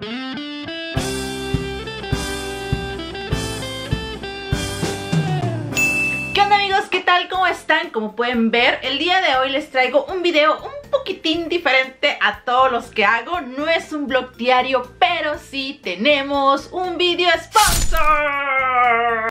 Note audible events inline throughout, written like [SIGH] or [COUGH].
¿Qué onda amigos? ¿Qué tal? ¿Cómo están? Como pueden ver, el día de hoy les traigo un video un poquitín diferente a todos los que hago. No es un blog diario, pero sí tenemos un video sponsor.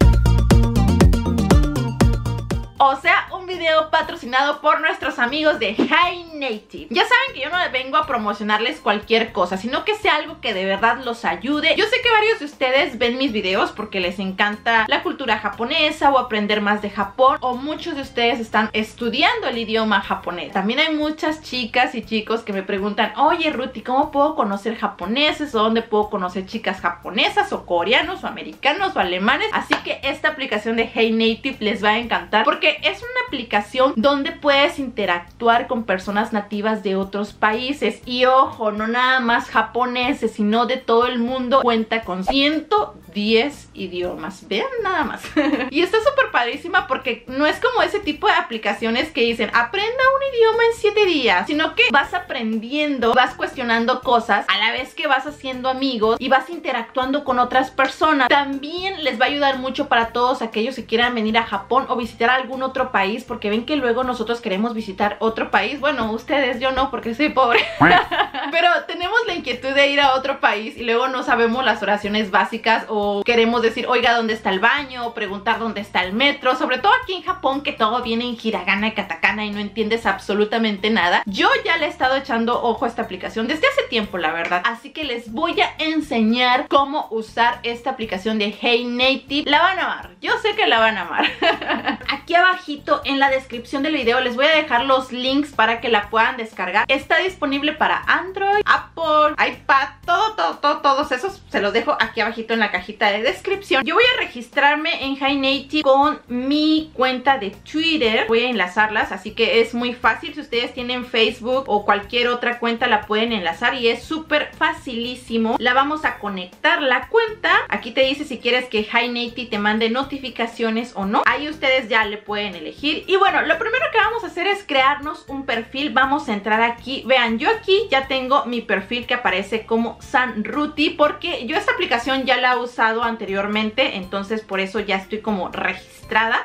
O sea, video patrocinado por nuestros amigos de High Native. Ya saben que yo no vengo a promocionarles cualquier cosa, sino que sea algo que de verdad los ayude. Yo sé que varios de ustedes ven mis videos porque les encanta la cultura japonesa o aprender más de Japón, o muchos de ustedes están estudiando el idioma japonés. También hay muchas chicas y chicos que me preguntan, oye Ruti, ¿cómo puedo conocer japoneses? ¿O dónde puedo conocer chicas japonesas o coreanos o americanos o alemanes? Así que esta aplicación de Hey Native les va a encantar porque es una aplicación donde puedes interactuar con personas nativas de otros países y ojo, no nada más japoneses, sino de todo el mundo. Cuenta con 110 idiomas, vean nada más. [LAUGHS] y está súper padrísima porque no es como ese tipo de aplicaciones que dicen aprenda un idioma en 7 días, sino que vas aprendiendo, vas cuestionando cosas a la vez que vas haciendo amigos y vas interactuando con otras personas. También les va a ayudar mucho para todos aquellos que quieran venir a Japón o visitar algún otro país porque ven que luego nosotros queremos visitar otro país. Bueno, ustedes, yo no porque soy pobre. [LAUGHS] [LAUGHS] Pero tenemos la inquietud de ir a otro país y luego no sabemos las oraciones básicas o queremos decir, oiga, ¿dónde está el baño? O preguntar dónde está el metro. Sobre todo aquí en Japón que todo viene en hiragana y katakana y no entiendes absolutamente nada. Yo ya le he estado echando ojo a esta aplicación desde hace tiempo, la verdad. Así que les voy a enseñar cómo usar esta aplicación de Hey Native. La van a amar. Yo sé que la van a amar. [LAUGHS] aquí abajo abajito en la descripción del video les voy a dejar los links para que la puedan descargar. Está disponible para Android, Apple, iPad, todo, todo, todo, todos esos se los dejo aquí abajito en la cajita de descripción. Yo voy a registrarme en High Native con mi cuenta de Twitter. Voy a enlazarlas, así que es muy fácil. Si ustedes tienen Facebook o cualquier otra cuenta la pueden enlazar y es súper facilísimo. La vamos a conectar la cuenta. Aquí te dice si quieres que High Native te mande notificaciones o no. Ahí ustedes ya le pueden elegir. Y bueno, lo primero que vamos a hacer es crearnos un perfil. Vamos a entrar aquí. Vean, yo aquí ya tengo mi perfil que aparece como Sanruti porque yo esta aplicación ya la he usado anteriormente, entonces por eso ya estoy como registrada.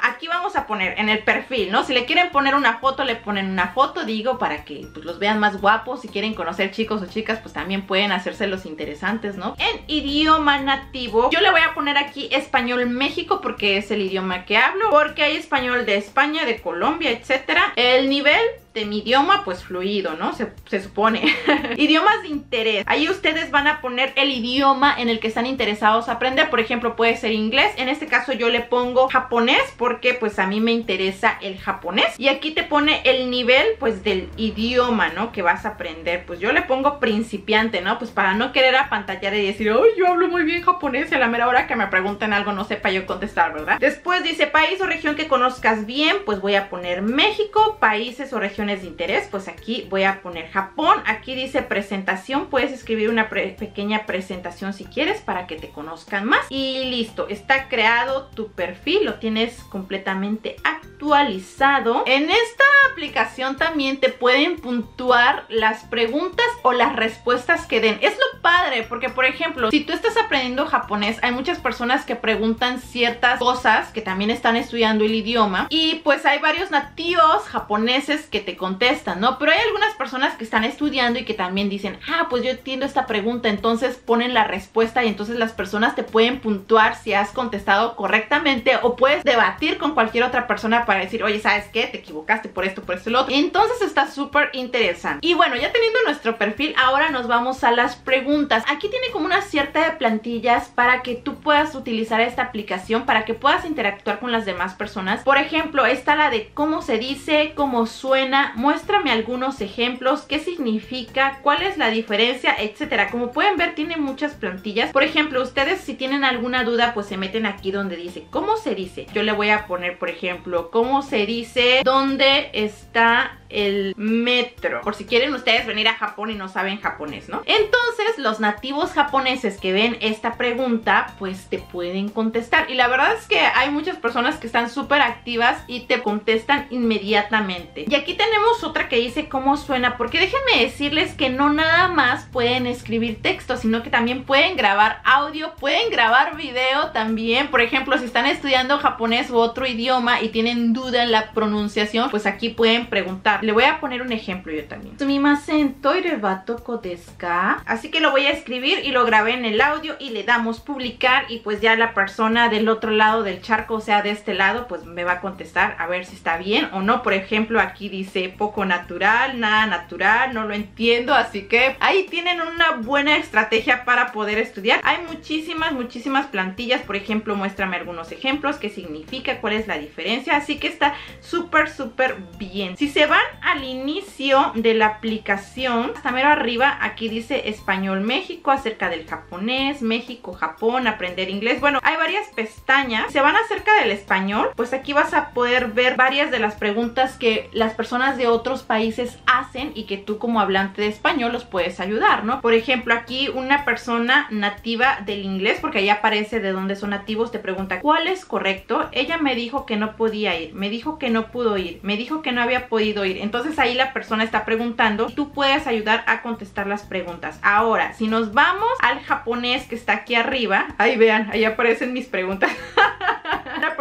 Aquí vamos a poner en el perfil, ¿no? Si le quieren poner una foto, le ponen una foto, digo, para que pues, los vean más guapos. Si quieren conocer chicos o chicas, pues también pueden hacerse los interesantes, ¿no? En idioma nativo, yo le voy a poner aquí español México porque es el idioma que hablo, porque hay español de España, de Colombia, etcétera. El nivel mi idioma, pues fluido, ¿no? Se, supone. [LAUGHS] Idiomas de interés. Ahí ustedes van a poner el idioma en el que están interesados a aprender. Por ejemplo, puede ser inglés. En este caso yo le pongo japonés porque pues a mí me interesa el japonés. Y aquí te pone el nivel pues del idioma, ¿no? Que vas a aprender. Pues yo le pongo principiante, ¿no? Pues para no querer apantallar y decir, ¡ay, yo hablo muy bien japonés! Y a la mera hora que me pregunten algo no sepa yo contestar, ¿verdad? Después dice país o región que conozcas bien, pues voy a poner México, países o de interés, pues aquí voy a poner Japón. Aquí dice presentación, puedes escribir una pequeña presentación si quieres para que te conozcan más. Y listo, está creado tu perfil, lo tienes completamente actualizado. En esta aplicación también te pueden puntuar las preguntas o las respuestas que den. Es lo padre, porque por ejemplo, si tú estás aprendiendo japonés, hay muchas personas que preguntan ciertas cosas que también están estudiando el idioma. Y pues hay varios nativos japoneses que te contestan, ¿no? Pero hay algunas personas que están estudiando y que también dicen, ah, pues yo entiendo esta pregunta, entonces ponen la respuesta y entonces las personas te pueden puntuar si has contestado correctamente o puedes debatir con cualquier otra persona para decir, oye, ¿sabes qué? Te equivocaste por esto, por esto lo otro. Entonces está súper interesante. Y bueno, ya teniendo nuestro perfil, ahora nos vamos a las preguntas. Aquí tiene como una cierta de plantillas para que tú puedas utilizar esta aplicación, para que puedas interactuar con las demás personas. Por ejemplo, está la de cómo se dice, cómo suena, muéstrame algunos ejemplos, qué significa, cuál es la diferencia, etcétera. Como pueden ver tiene muchas plantillas. Por ejemplo, ustedes si tienen alguna duda pues se meten aquí donde dice ¿cómo se dice? Yo le voy a poner por ejemplo ¿cómo se dice? ¿Dónde está el metro? Por si quieren ustedes venir a Japón y no saben japonés, ¿no? Entonces los nativos japoneses que ven esta pregunta pues te pueden contestar. Y la verdad es que hay muchas personas que están súper activas y te contestan inmediatamente. Y aquí tenemos tenemos otra que dice cómo suena, porque déjenme decirles que no nada más pueden escribir texto, sino que también pueden grabar audio, pueden grabar video también. Por ejemplo, si están estudiando japonés u otro idioma y tienen duda en la pronunciación, pues aquí pueden preguntar. Le voy a poner un ejemplo yo también. Sumimasen, toirebato kodeska. Así que lo voy a escribir y lo grabé en el audio y le damos publicar y pues ya la persona del otro lado del charco, o sea, de este lado, pues me va a contestar a ver si está bien o no. Por ejemplo, aquí dice poco natural, nada natural, no lo entiendo, así que ahí tienen una buena estrategia para poder estudiar. Hay muchísimas, muchísimas plantillas, por ejemplo, muéstrame algunos ejemplos, qué significa, cuál es la diferencia, así que está súper, súper bien. Si se van al inicio de la aplicación, hasta mero arriba, aquí dice Español México, acerca del japonés, México, Japón, aprender inglés. Bueno, hay varias pestañas. Si se van acerca del español, pues aquí vas a poder ver varias de las preguntas que las personas de otros países hacen y que tú como hablante de español los puedes ayudar, ¿no? Por ejemplo, aquí una persona nativa del inglés, porque ahí aparece de dónde son nativos, te pregunta, ¿cuál es correcto? Ella me dijo que no podía ir, me dijo que no pudo ir, me dijo que no había podido ir. Entonces ahí la persona está preguntando tú puedes ayudar a contestar las preguntas. Ahora, si nos vamos al japonés que está aquí arriba, ahí vean, ahí aparecen mis preguntas. [LAUGHS]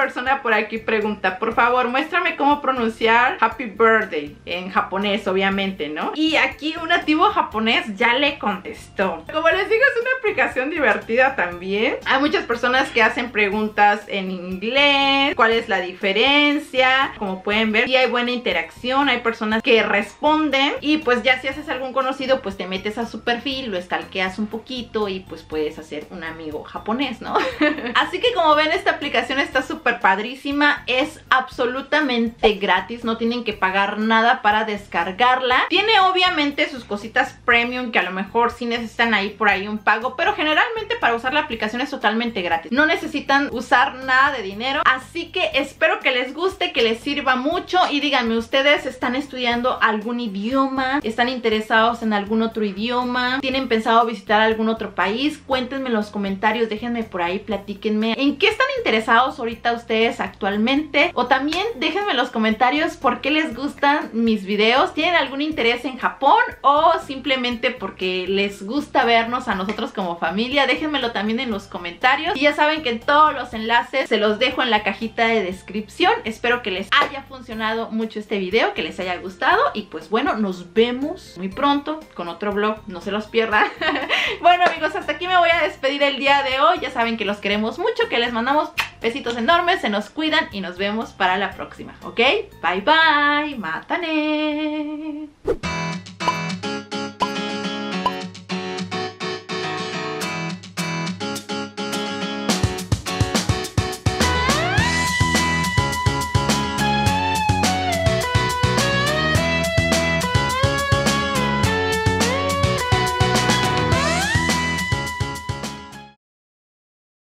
Persona por aquí pregunta, por favor, muéstrame cómo pronunciar Happy Birthday en japonés, obviamente, ¿no? Y aquí un nativo japonés ya le contestó. Como les digo, es una aplicación divertida también. Hay muchas personas que hacen preguntas en inglés, cuál es la diferencia, como pueden ver, y hay buena interacción, hay personas que responden y pues ya si haces algún conocido, pues te metes a su perfil, lo stalkeas un poquito y pues puedes hacer un amigo japonés, ¿no? [LAUGHS] Así que como ven, esta aplicación está súper padrísima, es absolutamente gratis, no tienen que pagar nada para descargarla. Tiene obviamente sus cositas premium que a lo mejor sí necesitan ahí por ahí un pago, pero generalmente para usar la aplicación es totalmente gratis. No necesitan usar nada de dinero, así que espero que les guste, que les sirva mucho y díganme, ¿ustedes están estudiando algún idioma? ¿Están interesados en algún otro idioma? ¿Tienen pensado visitar algún otro país? Cuéntenme en los comentarios, déjenme por ahí, platíquenme en qué están interesados ahorita ustedes actualmente. O también déjenme en los comentarios por qué les gustan mis videos, ¿tienen algún interés en Japón o simplemente porque les gusta vernos a nosotros como familia? Déjenmelo también en los comentarios. Y ya saben que todos los enlaces se los dejo en la cajita de descripción. Espero que les haya funcionado mucho este video, que les haya gustado. Y pues bueno, nos vemos muy pronto con otro vlog, no se los pierdan. [LAUGHS] bueno amigos, hasta aquí me voy a despedir el día de hoy, ya saben que los queremos mucho, que les mandamos besitos enormes, se nos cuidan y nos vemos para la próxima, ¿ok? Bye bye, matane.